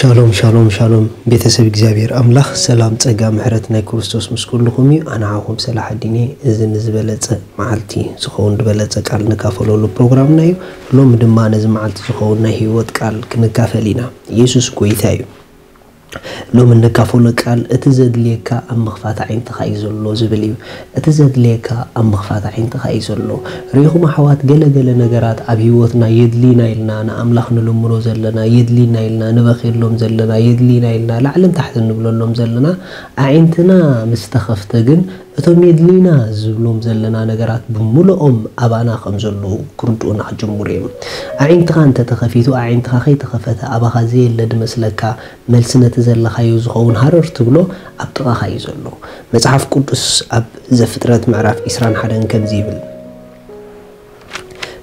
ሻሎም ሻሎም ሻሎም። ቤተሰብ እግዚአብሔር ኣምላኽ ሰላም ፀጋ ምሕረት ናይ ክርስቶስ ምስ ኩልኹም እዩ። ኣነዓኹም ሰላሕ ዲኔ። እዚ ንዝበለፀ መዓልቲ ዝኸውን ዝበለፀ ቃል ንካፈለሉ ፕሮግራምና እዩ። ሎሚ ድማ ነዚ መዓልቲ ዝኸውን ናይ ሂወት ቃል ክንካፈል ኢና። ኢየሱስ ጎይታ እዩ ሎሚ እንካፈሎ ቃል እቲ ዘድልየካ ኣብ መኽፋት ዓይንትኻ እዩ ዘሎ ዝብል እዩ። እቲ ዘድልየካ ኣብ መኽፋት ዓይንትኻ እዩ ዘሎ። ሪኢኹም ኣሕዋት ገለገለ ነገራት ኣብ ሂወትና የድሊና ኢልና ንኣምላኽ ንልምኖ ዘለና የድሊና ኢልና ንበኺሎም ዘለና የድሊና ኢልና ላዕልን ታሕቲ ንብለሎም ዘለና። ኣዒንትና ምስ ተኸፍተ ግን እቶም የድሊና ዝብሎም ዘለና ነገራት ብምሉኦም ኣባና ከም ዘለዉ ክርድኡና ክጅምሩ እዮም ኣዒንትኻ እንተተኸፊቱ ኣዒንትኻ ከይተኸፈተ ኣባኻ ዘየለ ድመስለካ መልሲ ነቲ ዘለኻዮ ዝኸውን ሃረር ትብሎ ኣብ ጥቓኻ እዩ ዘሎ። መፅሓፍ ቅዱስ ኣብ ዘፍጥረት ምዕራፍ 21 ከምዚ ይብል።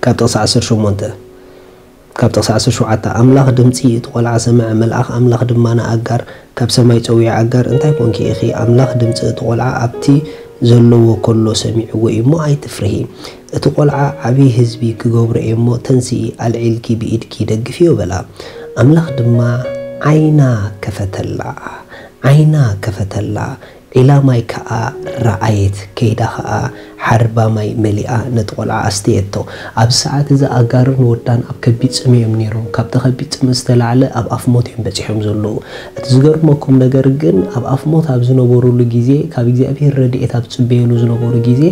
ካብ ጥቕሲ 18 ካብ ጥቕሲ 17 ኣምላኽ ድምፂ እቲ ቆልዓ ሰምዐ መልኣኽ ኣምላኽ ድማ ንኣጋር ካብ ሰማይ ፀዊዕ ኣጋር እንታይ ኮንኪ ኢኺ? ኣምላኽ ድምፂ እቲ ቆልዓ ኣብቲ ዘለዎ ከሎ ሰሚዕዎ እሞ ኣይትፍርሂ። እቲ ቆልዓ ዓብዪ ህዝቢ ክገብሮ እሞ ተንስኢ ኣልዒልኪ ብኢድኪ ደግፍዮ በላ ኣምላኽ ድማ ዓይና ከፈተላ ዓይና ከፈተላ ዒላ ማይ ከዓ ረኣየት ከይዳ ከዓ ሓርባ ማይ መሊኣ ነቲ ኣስተየቶ ኣብ ሰዓት እዚ ኣጋርን ወዳን ኣብ ከቢድ ፅሚ እዮም ነይሮም። ካብቲ ከቢድ ፅሚ ዝተላዕለ ኣብ ኣፍ እዮም በፂሖም ዘለዉ። እቲ ዝገርመኩም ነገር ግን ኣብ ኣፍ ኣብ ዝነበሩሉ ግዜ ካብ እግዚኣብሔር ረድኤት ኣብ ዝፅበየሉ ዝነበሩ ግዜ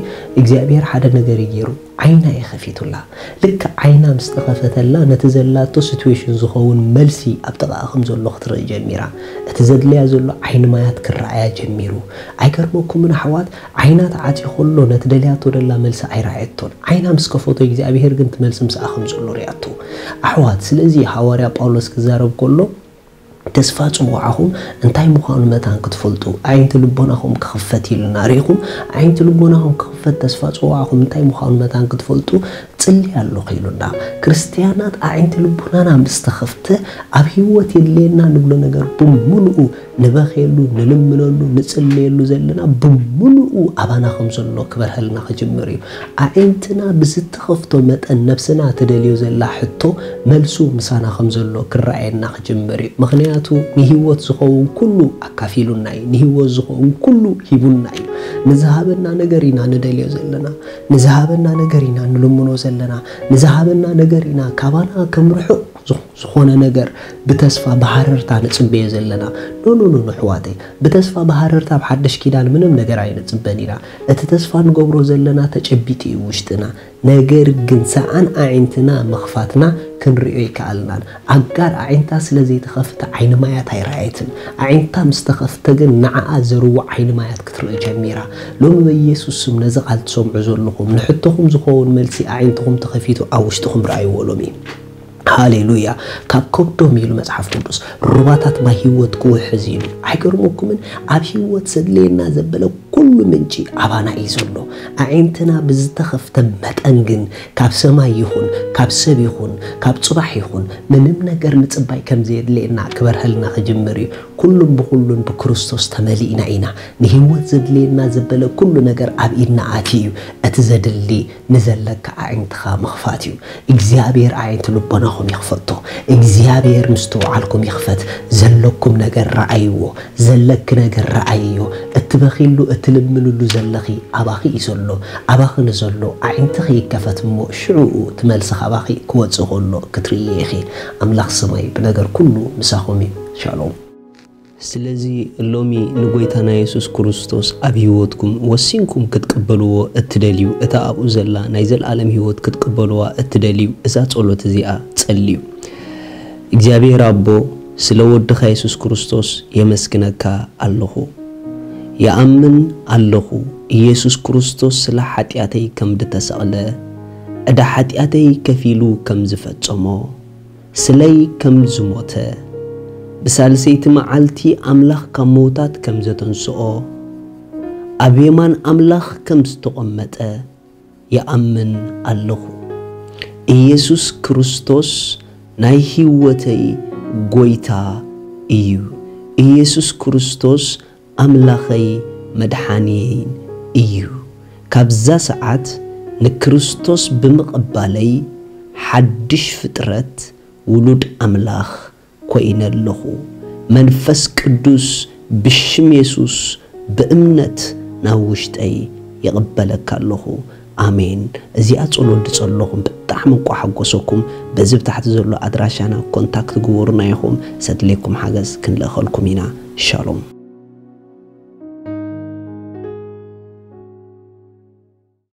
እግዚኣብሔር ሓደ ነገር ገይሩ ዓይና የኸፊቱላ። ልክ ዓይና ምስ ተኸፈተላ ነቲ ዘላቶ ሲትዌሽን ዝኸውን መልሲ ኣብ ጥቓ ዘሎ ክትርኢ ጀሚራ። እቲ ዘድለያ ዘሎ ዓይኒ ማያት ክረኣያ ጀሚሩ። ኣይገርመኩምን ኣሕዋት ዓይና ተዓፂ ከሎ ነቲ ደልያቶ ደላ መልሲ ኣይረኣየቶን። ዓይና ምስ ከፈቶ እግዚኣብሔር ግን እቲ መልሲ ምስኣ ዘሎ ሪኣቶ ኣሕዋት ስለዚ ሃዋርያ ጳውሎስ ክዛረብ ከሎ ተስፋ ፅዋዓኹም እንታይ ምዃኑ መታን ክትፈልጡ? ዓይንቲ ልቦናኹም ክኽፈት ኢሉና ሪኢኹም? ዓይንቲ ልቦናኹም ክኽፈት ተስፋ ፅዋዓኹም እንታይ ምዃኑ መታን ክትፈልጡ ፅሊ ኣለኹ ኢሉና ክርስትያናት ኣዒንቲ ልቦናና ምስ ተኸፍተ ኣብ ሂወት የድልየና ንብሎ ነገር ብምሉኡ ንበኼሉ ንልምነሉ ንፅልየሉ ዘለና ብምሉኡ ኣባና ከም ዘሎ ክበርሀልና ክጅምር እዩ። ኣዒንትና ብዝተኸፍቶ መጠን ነብስና ትደልዮ ዘላ ሕቶ መልሱ ምሳና ከም ዘሎ ክረኣየና ክጅምር እዩ። ምክንያቱ ንሂወት ዝኸውን ኩሉ ኣካፊሉና እዩ። ንሂወት ዝኸውን ኩሉ ሂቡና እዩ ንዝሃበና ነገር ኢና ንደልዮ ዘለና ንዝሃበና ነገር ኢና ንልምኖ ዘለና ንዝሃበና ነገር ኢና ካባና ከም ዝኾነ ነገር ብተስፋ ብሃረርታ ንፅበዮ ዘለና። ኖኖኖ ኣሕዋተይ ብተስፋ ብሃረርታ ብሓደሽ ኪዳን ምንም ነገር ኣይንፅበን ኢና። እቲ ተስፋ ንገብሮ ዘለና ተጨቢጥ እዩ ውሽጥና። ነገር ግን ሰኣን ኣዒንትና መኽፋትና ክንሪኦ ይከኣልናን። ኣጋር ኣዒንታ ስለ ዘይተኸፍተ ዓይኒ ማያት ኣይረኣየትን። ኣዒንታ ምስ ተኸፍተ ግን ንዓኣ ዘርዎ ዓይኒ ማያት ክትርኢ ጀሚራ። ሎሚ በኢየሱስ ስም ነዚ ቃል ትሰምዑ ዘለኹም ንሕቶኹም ዝኸውን መልሲ ኣዒንትኹም ተኸፊቱ ኣብ ውሽጥኹም ረኣይዎ ሎሚ ሃሌሉያ። ካብ ከብዶም ኢሉ መፅሓፍ ቅዱስ ሩባታት ማይ ሂወት ክውሕዝ ኢሉ ኣይገርመኩምን ኣብ ሂወት ዘድልየና ዘበለ ኩሉ ምንጪ ኣባና እዩ ዘሎ። ኣዒንትና ብዝተኸፍተ መጠን ግን ካብ ሰማይ ይኹን ካብ ሰብ ይኹን ካብ ፅባሕ ይኹን ምንም ነገር ምፅባይ ከም ክበርሀልና ክጅምር እዩ ኩሉን ብኩሉን ብክርስቶስ ተመሊእና ኢና። ንሂወት ዘድልየና ዘበለ ኩሉ ነገር ኣብ ኢድና ኣቲ እዩ እቲ ዘድሊ ንዘለካ ኣዒንትኻ ምኽፋት እዩ። እግዚኣብሔር ኣዒንቲ ልቦናኹም ይኽፈቶ። እግዚኣብሔር ምስ ይኽፈት። ዘለኩም ነገር ረኣይዎ። ዘለክ ነገር ረኣይዮ። እትበኺሉ እትልምንሉ ዘለኺ ኣባኺ እዩ ዘሎ። ኣባኺ ንዘሎ ኣዒንትኺ ይከፈት እሞ ሽዑኡ ትመልስኻ ኣባኺ ክወፅእ ከሎ ክትርእየ ኢኺ ኣምላኽ ሰማይ ብነገር ኩሉ ምሳኹም እዩ። ሻሎም ስለዚ ሎሚ ንጎይታና የሱስ ክርስቶስ ኣብ ሂወትኩም ወሲንኩም ክትቅበልዎ እትደልዩ እታ ኣብኡ ዘላ ናይ ዘለኣለም ሂወት ክትቅበልዋ እትደልዩ እዛ ጸሎት እዚኣ ጸልዩ። እግዚኣብሔር ኣቦ ስለ ወድኻ የሱስ ክርስቶስ የመስግነካ ኣለኹ። ይኣምን ኣለኹ። ኢየሱስ ክርስቶስ ስለ ሓጢኣተይ ከም ዝተሰቕለ ዕዳ ሓጢኣተይ ከፊሉ ከም ዝፈጸሞ ስለይ ከም ዝሞተ ብሳልሰይቲ መዓልቲ ኣምላኽ ካብ መውታት ከም ዘተንስኦ ኣብ የማን ኣምላኽ ከም ዝተቐመጠ ይኣምን ኣለኹ ኢየሱስ ክርስቶስ ናይ ሂወተይ ጎይታ እዩ ኢየሱስ ክርስቶስ ኣምላኸይ መድሓኒየይን እዩ ካብዛ ሰዓት ንክርስቶስ ብምቕባለይ ሓድሽ ፍጥረት ውሉድ ኣምላኽ ኮይነ ኣለኹ መንፈስ ቅዱስ ብሽም የሱስ ብእምነት ናብ ውሽጠይ ይቕበለካ ኣለኹ ኣሜን እዚኣ ጸሎት ድጸለኹም ብጣዕሚ እኳ ሓጐሰኩም። በዚ ብታሕቲ ዘሎ ኣድራሻና ኮንታክት ግበሩና ኢኹም ሰድሌኩም ሓገዝ ክንልእኸልኩም ኢና። ሻሎም